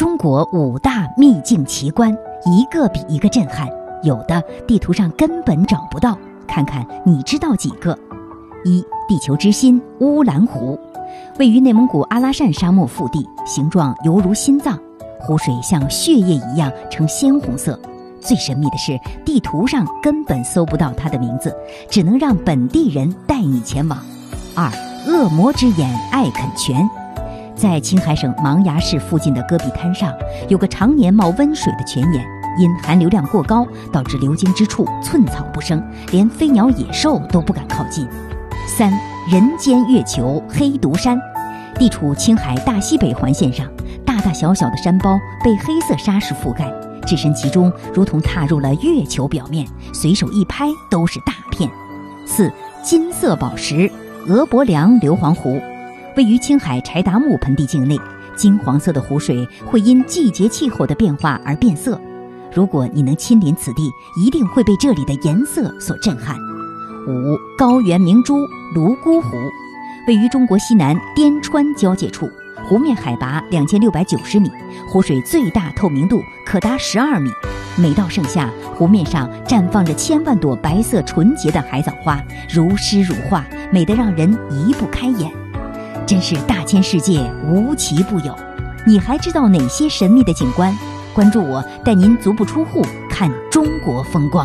中国五大秘境奇观，一个比一个震撼，有的地图上根本找不到。看看你知道几个？一、地球之心乌兰湖，位于内蒙古阿拉善沙漠腹地，形状犹如心脏，湖水像血液一样呈鲜红色。最神秘的是，地图上根本搜不到它的名字，只能让本地人带你前往。二、恶魔之眼艾肯泉，在青海省茫崖市附近的戈壁滩上，有个常年冒温水的泉眼，因含硫量过高，导致流经之处寸草不生，连飞鸟野兽都不敢靠近。三、人间月球黑毒山，地处青海大西北环线上，大大小小的山包被黑色沙石覆盖。置身其中，如同踏入了月球表面，随手一拍都是大片。四金色宝石俄伯梁硫磺湖，位于青海柴达木盆地境内，金黄色的湖水会因季节气候的变化而变色。如果你能亲临此地，一定会被这里的颜色所震撼。五高原明珠泸沽湖，位于中国西南滇川交界处。湖面海拔两千六百九十米，湖水最大透明度可达十二米。每到盛夏，湖面上绽放着千万朵白色纯洁的海藻花，如诗如画，美得让人移不开眼。真是大千世界无奇不有。你还知道哪些神秘的景观？关注我，带您足不出户看中国风光。